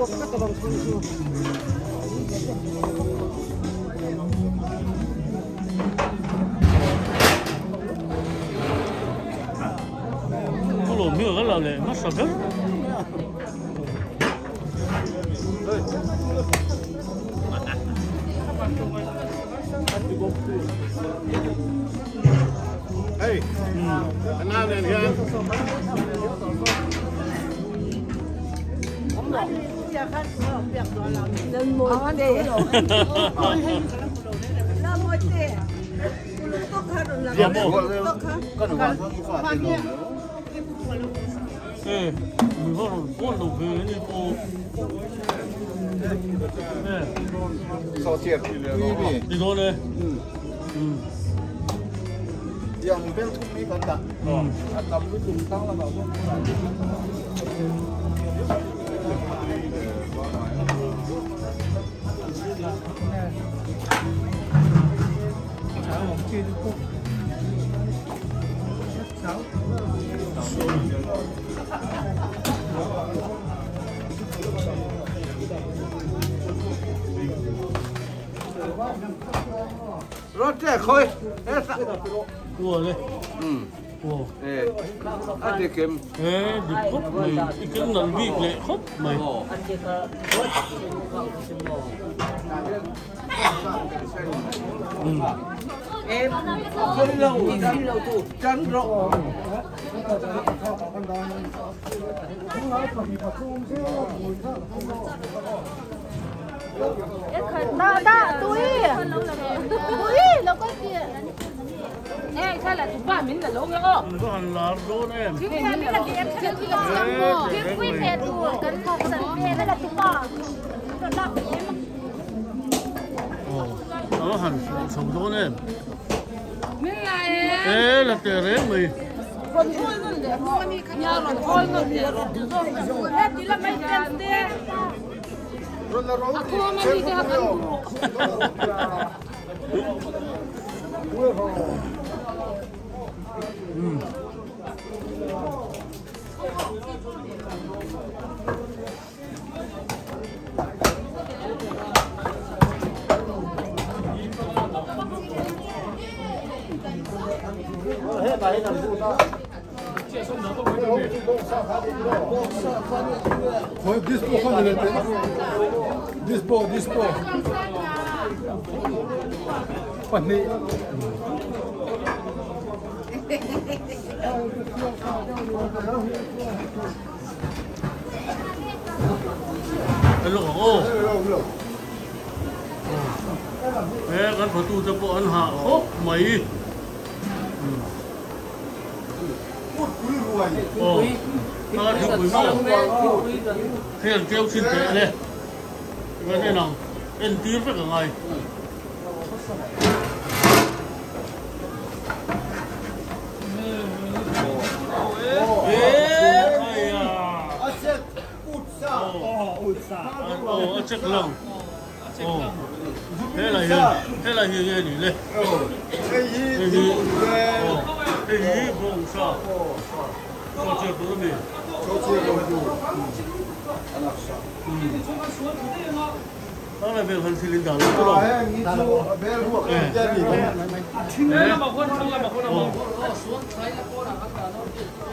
Kalau mio kan lah le, mas sabar. Hey, kenal nih kan? Nên mua tê Nó mua tê Tốt hơn là Dạ bộ. Tốt hơn Có được không? Có phải tiền luôn. Eh, mình có một con đầu về như cô. Eh, Sao chẹp thì là nó. đi thôi đây. Ừ. Yang bên thúc mỹ còn cả. Ừ. À, tầm cái dùng là bảo không. Rồi sẵn. Cua đây. Ừ. Cua. Ê, ăn thì kiếm. Eh, di kop mày. Ikan nan big le kop mày. Ừ. em không lâu xin lâu tu trắng rộ Đó, đó, túi Túi, nó có kìa. Ê, sao là chúng ta mình là lỗ nhớ Mình có hành lá rốt em. Chúng ta biết là em sẽ đi chồng mò Biết quý phê tù, cần thọc sẵn phê là chúng mò Nó đọc em nó hành sống rốt em. Mình là em Eh, là tè rét mày. Còn thôi nó để thôi mi Nhà rồi thôi nó để rồi Hết tí là mấy tên tê Rồi là rồi. Aku mà đi theo hắn Thôi dispo không được lên. Dispo, dispo. Quản lý. Cái lỗ ô. Eh, kan phải tu cho bộ ăn hạ hốc mày. Ồ, ta thiếu quý mò. Thế là kêu xin tệ đây Cái này nào, em tiến phải cả ngày. Ồ, chắc lòng. Ồ, thế là hiền, thế là hiền hiền nhỉ lên. Cái gì? Cái gì? Ồ, cái gì không sao. Cho chưa bữa mì. Cho chia đồng đủ. Đó là việc hành xin linh đạo lắm rồi. À, nghĩ chú bé ruột cái chân gì không? Ê, ồ, Ừ.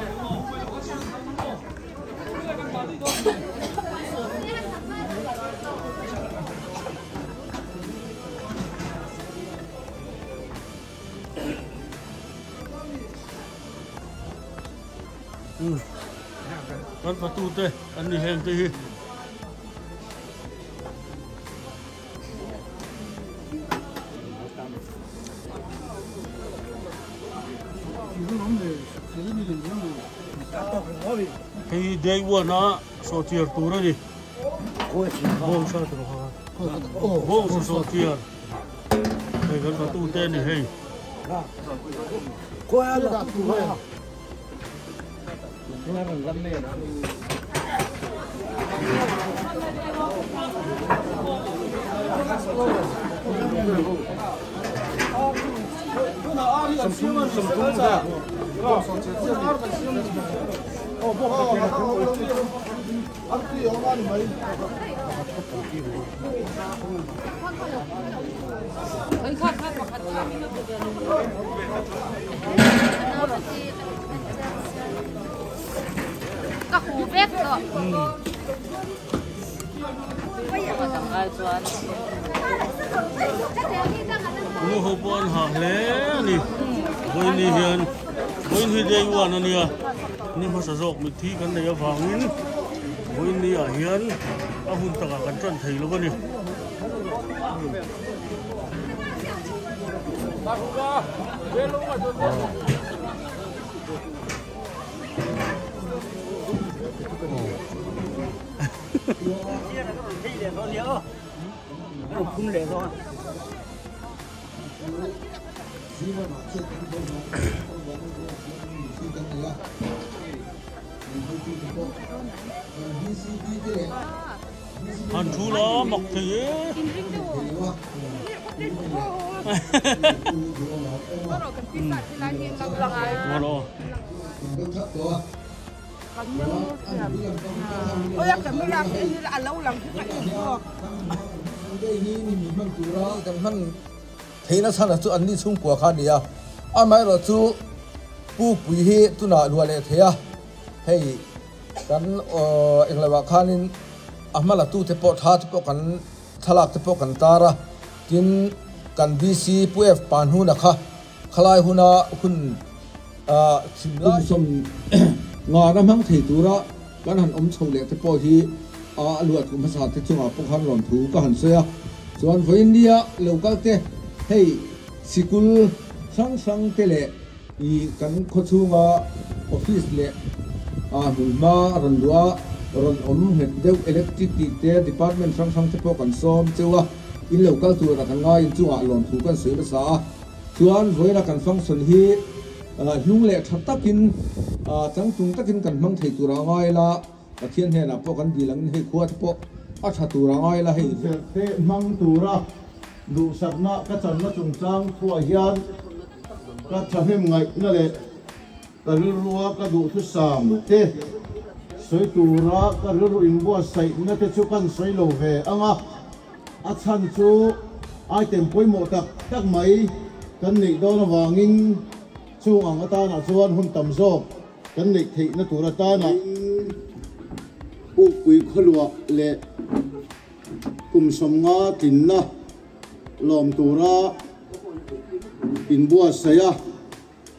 Con phải tu tê, ăn đi hèn tê hi. Thì đây vừa nó số tiền tu rồi đi. Vâng sao tụi nó Vâng số số tiền. Đây con phải tu tên này hay. qua là tu hay Samsung, Samsung ra. Samsung. Oh, oh, Up to your man, mate. เฮ้ย 什么什么的，是吧？这是二百七。哦，不好，那我弄一个，还是有吗？你没？你看，看，看。 กข้า ก็หูเบ็ดก็ Mu ho bon ha le ni. Boy ni hian. Boy ni dei wan ani a. Ni ma sa jok mi thi kan nei awangin. Boy ni a hian a hun taka kan tran thei lo ni. Han chu la mak thei e. ก็เรากันพิกั Hàn chú nó mọc thử Hãy subscribe cho kênh Ghiền Mì Gõ Để không bỏ lỡ những video hấp dẫn ง Ngo lo. โอ้ยกันไม่รับเอ็นอันเราหลังที่กันอีกก็กันท่านเทนะท่านจุอันนี้ชุ่มกว่าข้าเดียอันไม่เราจูผู้ปุยฮีตุน่าลัวเลยเทียให้กันเอ่อเองเลยว่าข้านินอามาละตู้เทปอท้าเทปกันทลักเทปกันตาระกินกันดีซีผู้เอฟปานหูนะคะคลายหูนาคุณอ่อชิมลายสม งาน้ำมันถีตัวระกันหันอมชงเหล็กเทปอที่อาลวดกุมภาษาที่จุงอาพวกหันหล่นถูก็หันเสีย ส่วนฝอินเดียเร็วกัเตให้สกุลสังสังเตเลอีกันโคชูงาออฟฟิศเลอาหุนมารันดัวรันอมเห็ดเดวอิเล็กทริกเตดีพาร์ตเมนต์สังสังเตพอกันซ้อมเจ้าอินเร็วกัตัวรักันง่ายจุงอาหลอนถูกันเสือภาษาส่วนฝอยรักันฟังสนฮีลุงเละทับตักินจังตุงตักินกั hiu lệ thật tắc in chẳng tung tắc in cần mang thầy tu ra ngoài là. Thiên hệ là po cần đi lăng hệ khuất po ác thà tu ra ngoài là hệ thế mang tu ra. Đủ sập nọ các chân nó trùng trang thua hian các chân hem ngày nó lệ ta lưu lúa các đủ thứ sàm thế soi tu ra các lưu lúa in bua sậy nó thế chú căn soi lầu về anh á ác chân chú, ai tìm quấy mộ tặc tắc mấy cần nị đó là vàng in chung à, ang ta na chuan hun tam zo kan nei thei na tura ta na u pui kholwa le kum som nga tin na lom tura in bua saya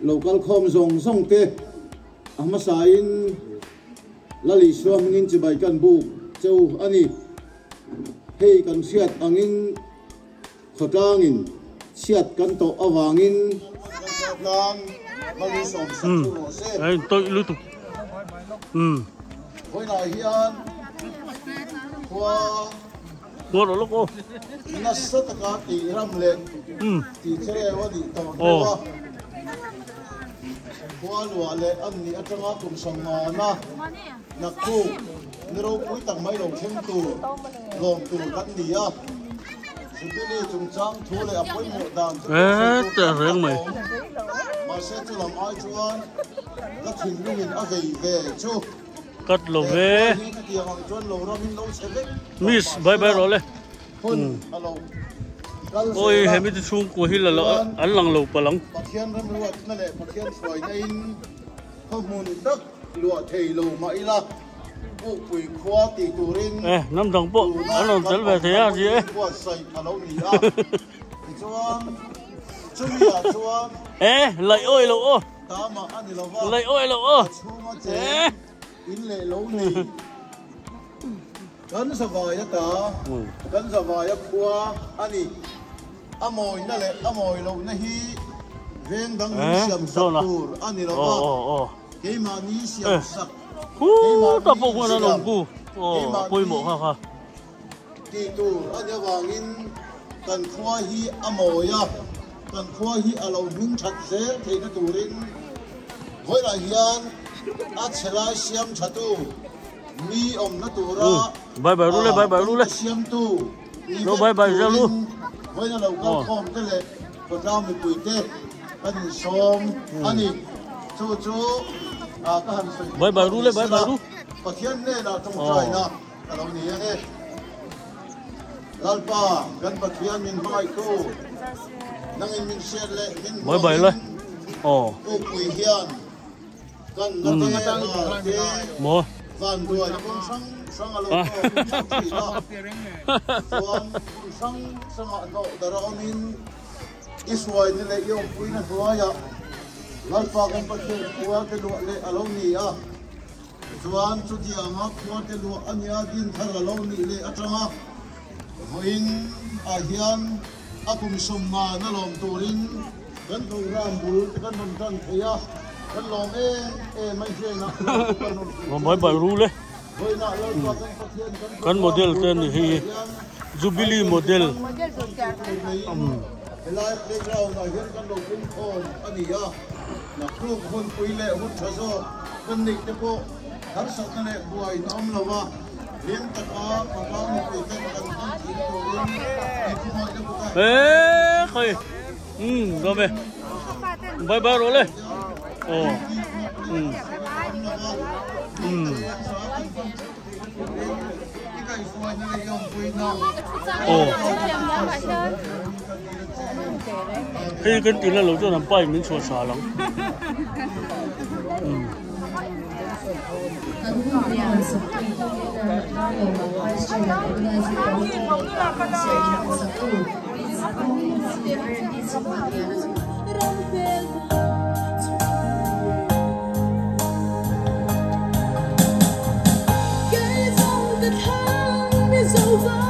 local khom zong zong te ama sain lali suam ngin chi bai kan bu chau ani hei kan siat angin khotangin siat kan to awangin Ừ. Ai tôi lưu tục. Ừ. ka ti ram le Ừ. Ồ. wa kwa lua le an ni atanga kum som na na na ku ni ro pui tang mai lo khem tu lom tu kan ni ya su Sipili chung chang thu le apoi mo dan. Eh ta reng mai. Ma se tu lam ai chuan. Ka thin lu hin Miss bye bye rồi le. Hun. Ôi hẹn biết chung của hi là lỡ ăn lằng lẩu bà lắng. Bà thiên rem luat nè lệ thiên phổi nên không muốn đất luat thầy lẩu mãi là. Năm đồng bộ, nó làm dẫn về thế à gì ấy? Ê, lạy ôi lỗ. Ô Lạy ôi lỗ. Ô Ê Cấn sờ vòi đó tớ Cấn sờ vòi đó qua. Anh đi A mồi nó lệ, a mồi lộ nó hi Vên đang đi siam sạc tùr Anh đi đâu bà Cái mà đi siam sạc hu tập bụng là lồng cù. Ồ bôi mộ ha ha. Kỳ tù anh nhớ vào in cần khoa hi amo ya cần khoa hi alo hứng chặt dễ thì nó tù rin, với là hiền át sẽ lại xem chặt tu mi ông nó tù ra. Bài bài luôn lên bài bài luôn lên xem tu nó bài bài ra luôn với là đầu cao com cái lệ còn ra mình quỷ tê. Anh xong, ừ. anh chú chú bởi bà ru lên bởi bà ru bà thiên nè là trong trời nè là lòng nhỉ nè lal gần bà thiên mình hỏi cô năng in mình xe lệ mình bởi bởi lên. ồ. Cô quỳ hiền. Gần gần gần gần gần gần gần gần gần sang alo tuang sang sang alo daramin isway nila yung puin na huwaya suwaya. Lalpa kong pati kuwa ke luwa le alaw niya. Tuan su di anga kuwa ke luwa anya din thar alaw ni le atanga. Hoin ahian akum summa na lom turin kan tong rambul kan nom tan kaya kan lom e e mai je na kan bye bye ru le. Kan Kan model thì hi Jubilee model. Playground na hian kan lo ya na khru khon pui le hu tha nik te po har sa kan le buai nom lawa lim ta ka ka ka mu pe te kan kan ti to yin e ku ma de buka e khoi khơi. go be. Bye bye role oh Ồ. Ừ. Ừ. ki Ồ. Khi cái tiền là lâu cho nó bay mình xóa xả lắm. Chicago by High Street and organized the only concert in Osaka. It's very busy pianist. over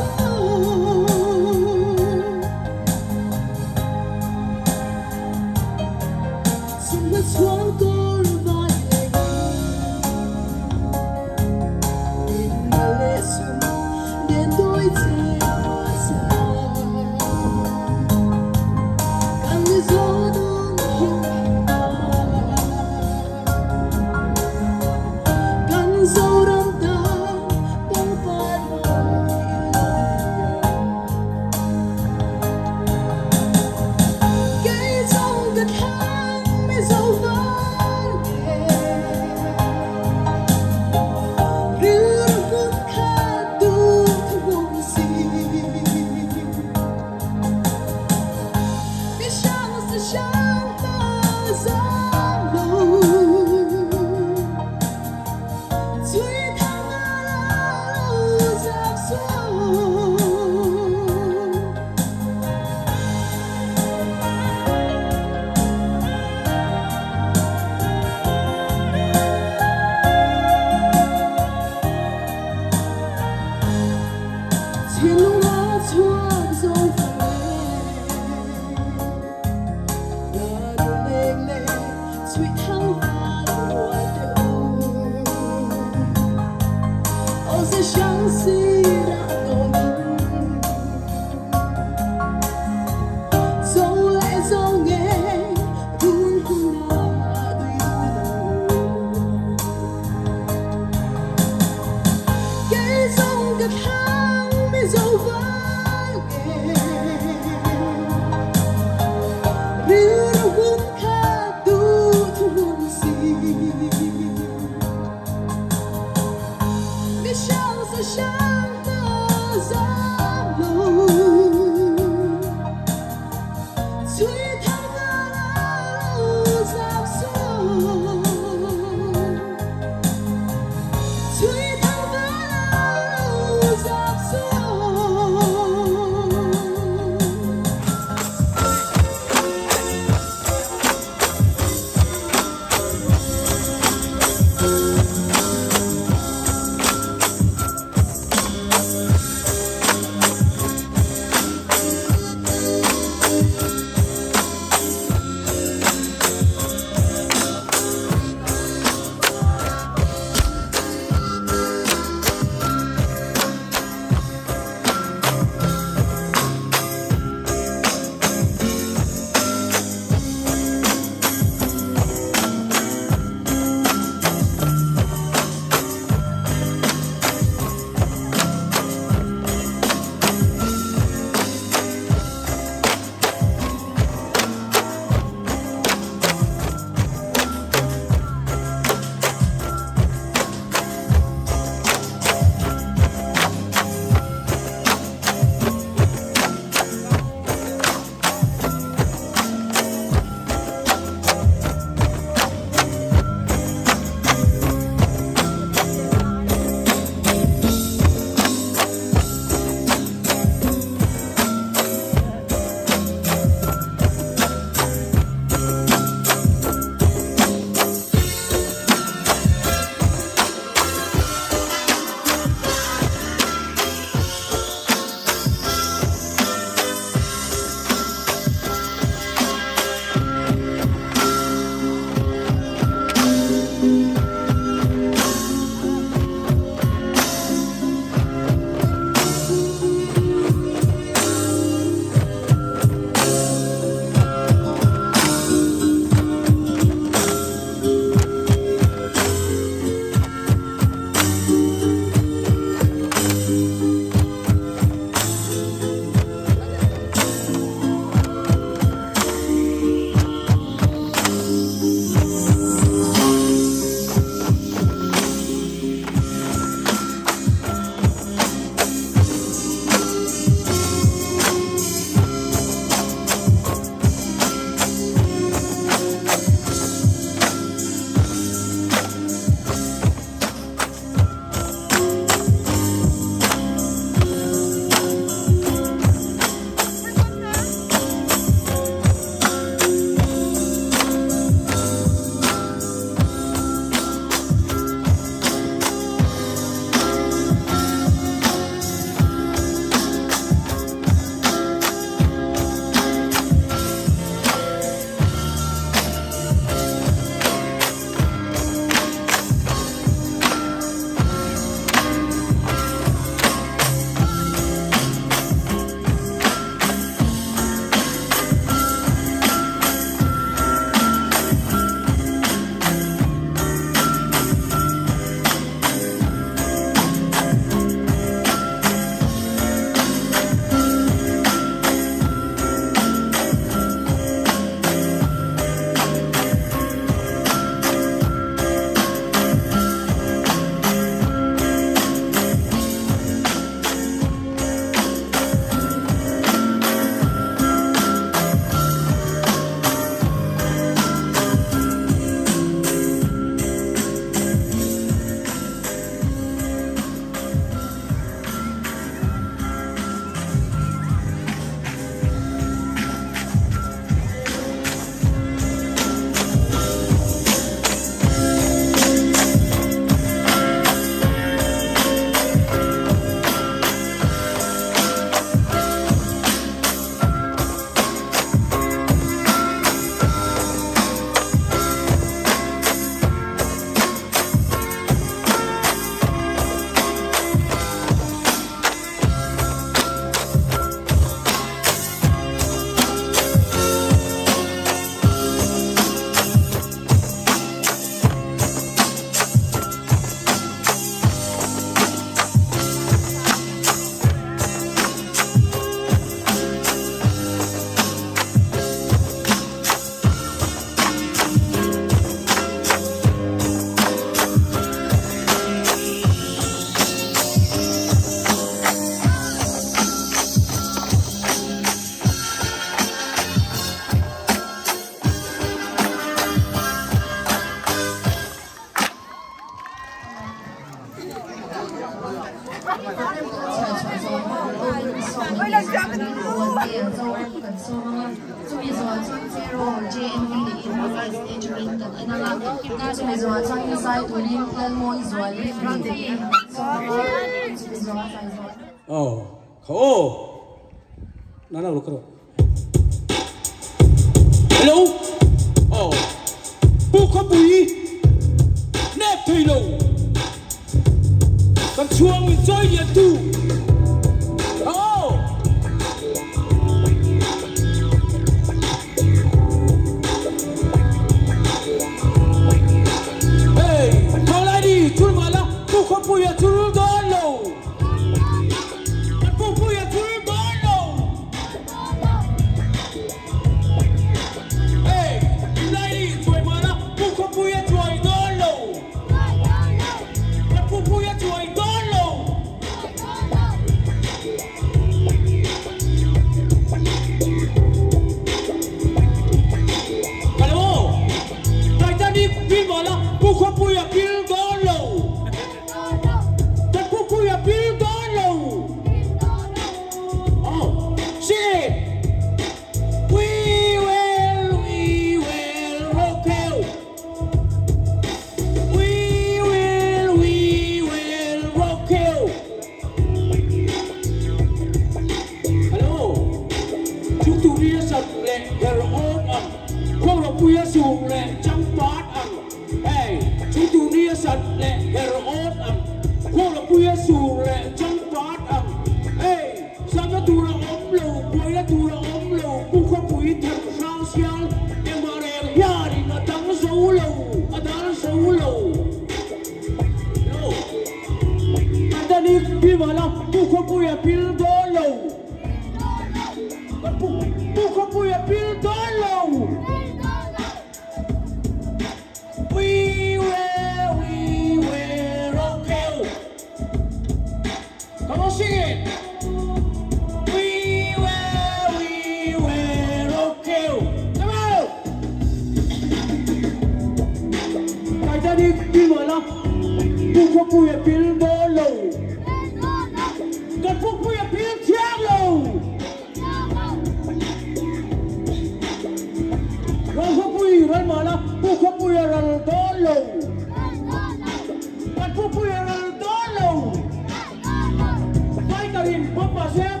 Karim, Papa Jeff.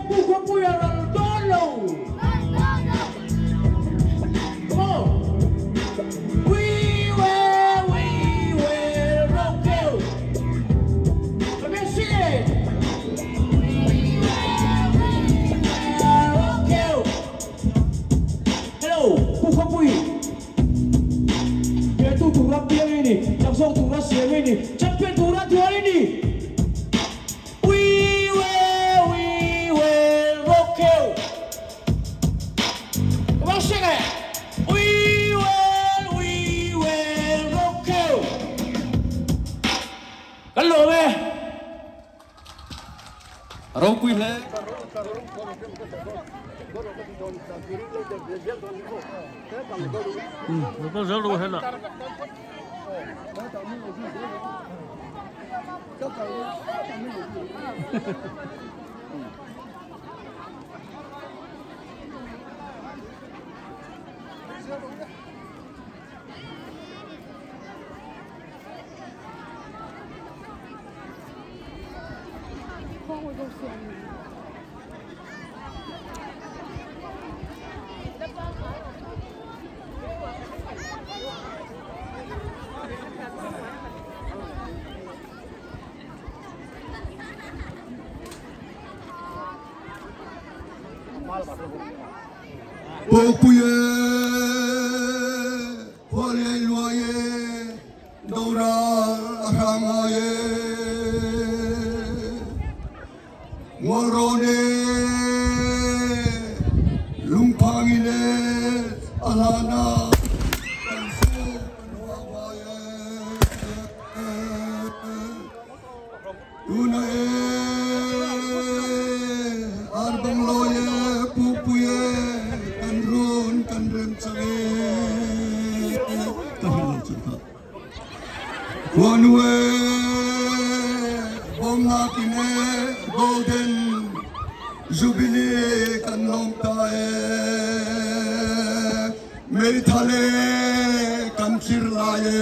Pouco matine golden jubilee kanong tae mei thale kamchir laye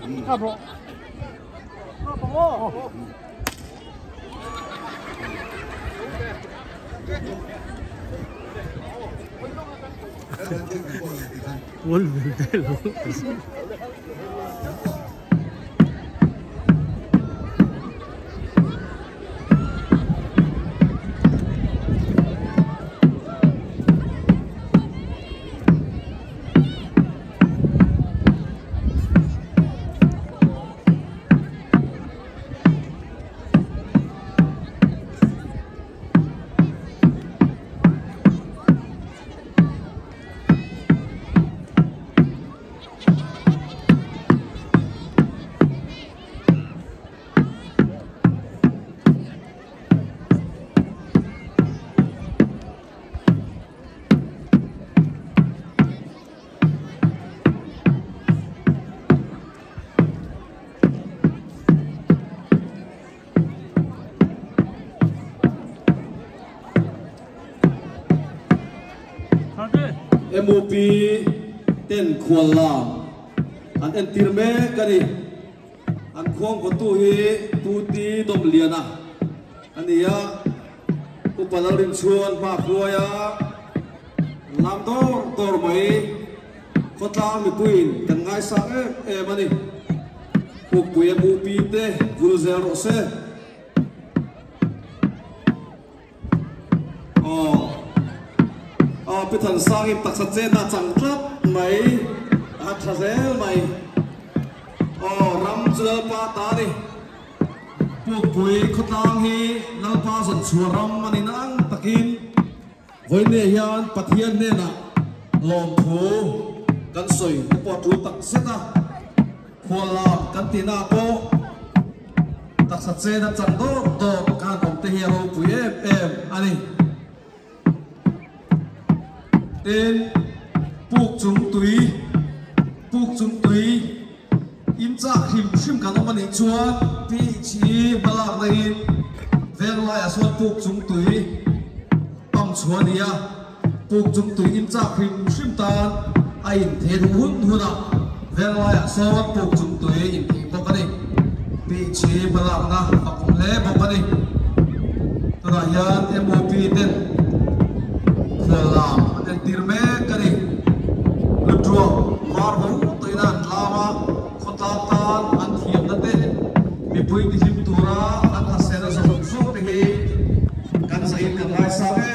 Thank you. 差不多。Hello. MOP ten khual la an en tir me kani an khong ko tu hi tu ti dom liana ania upalal rin chuan pa khuaya lam dor dor mai ko tlang mi puin kan ngai sa e e mani ku pu MOP te vul se ờ bị thần sao im tắc sát trên là chẳng lắm mấy à thà dễ mày. Ờ ram chưa pa ta đi. Buộc bụi khốt lang hi nal pa sân chùa ram mà nên ăn takin với nề hiền bắt hiền nè na lòng thú căn soi bỏ thú tắc sát à khoa làm căn tì à po tắc sát trên là chẳng đó đó căn ông tê hiền bùi em em anh tên. Buộc chúng túy buộc chúng túy im cha khim shim kan ông anh chuan chỉ chi balak này về lại a suan buộc chúng túy bằng chuan à. Buộc chúng túy im dạ cha khim phim tan ai in đủ du hun huna về lại a suan buộc chúng túy im hi bok ani chỉ chi balak na apong le bok này rồi yan mop tên. Khualam làm an thiam na te mi pui ti him tura an asena sa so te hi kan sa in kan rai sa em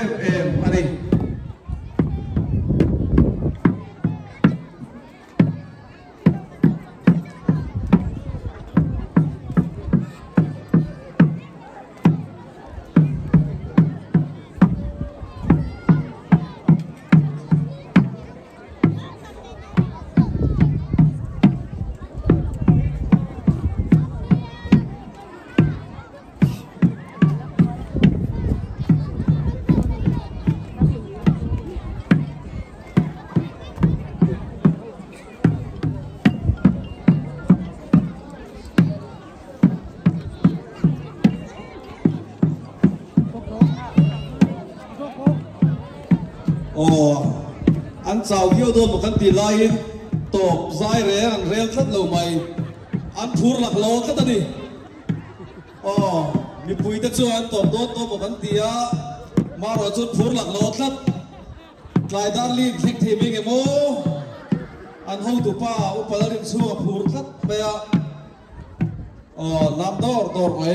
chào hiếu đôn một căn tì lai tổ dài rẻ ăn rẻ rất lâu mày. Ăn phur lạc lô cái ta đi. Ờ, ồ mi bùi ta cho ăn tổ đốt tổ một căn tì á mà rồi chút phur lạc lô rất lại đan li thích thì mình em ô. Ăn hâu tụ pa, u pa lên xuống phur rất bây giờ ồ làm đor đor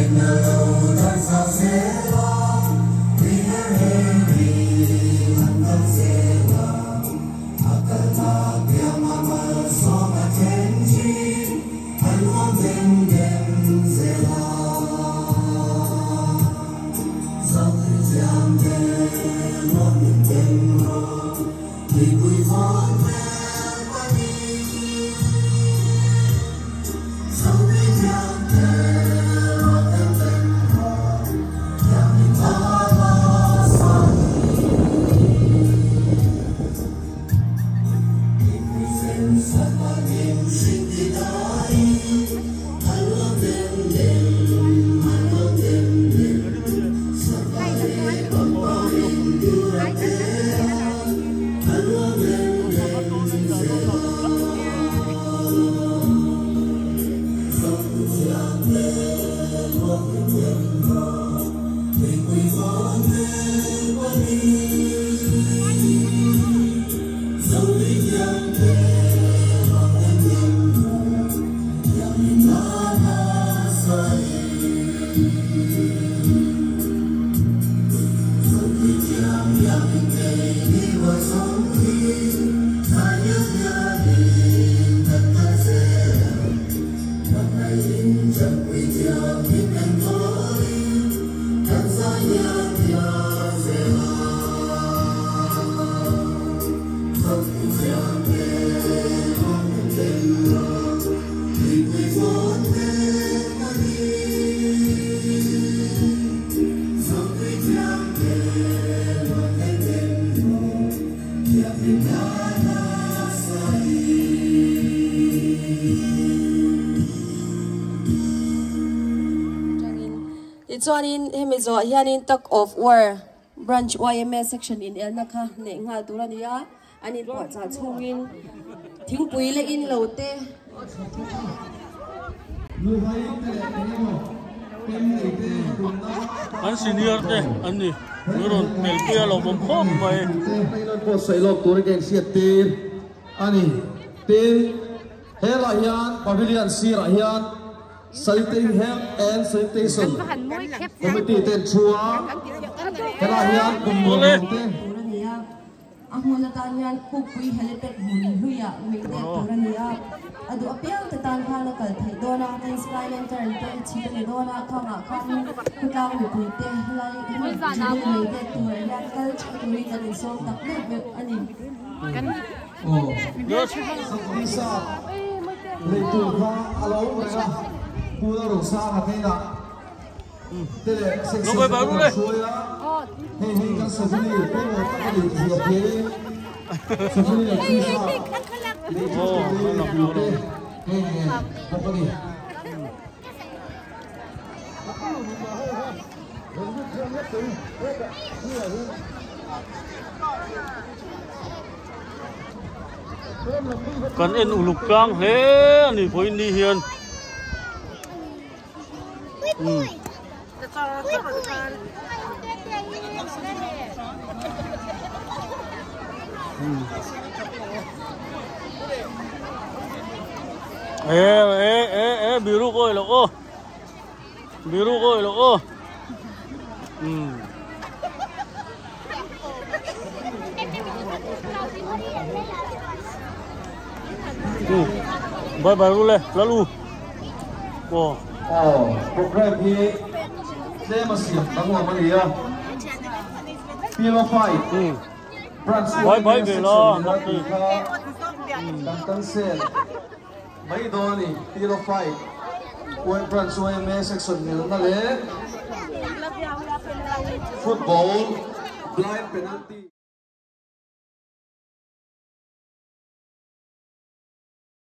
in the Lord, I shall Mì chuanin hemi zo hianin tak of war branch YMS section in el nakha ne nga turania ani pa cha chungin thingpui le in lote an senior te an ni. Nuron tel pia lo bom khom mai ko sai lok tur gen siat tir. Ani tin hela hian pavilion sira hian Saluting Hem and Saluting Sun. Committee Ten Chua. Kala Hiyan Kumulong Te. Ang mula tanyan kukui helipet muli huya umingde turan niya. Adu apel tetan hala kal thay dona kan skyline turn te chile dona kama kan kutang ni puite hilali hilali chile umingde turan niya kal chakuri kan isong takne web anin. Oh, yes. Sa kumisa, Leitu ka alaw na kha alo ra Pula ro sa ha te na Tele Nó quay báo luôn đây. Hey hey kan sa ni pe mo ta ka ni ji ke Sa ni la ki sa oh nó nằm vô rồi Hey hey Ko ko ni kan en uluk kang he ani poi ni hian Hmm. ê ê ê ê biru coi là ô biru ko lo oh hmm Hmm. Bye bye rule. Lalu. Oh. Oh, program hi de masim bangwa mania. Pilo fight. Hmm. France Bye bye về lo, Nam Nam Kỳ. Tam Tan Sen. Mấy đồ ni Pilo fight. Uy France UMA section ni na le. Football blind penalty.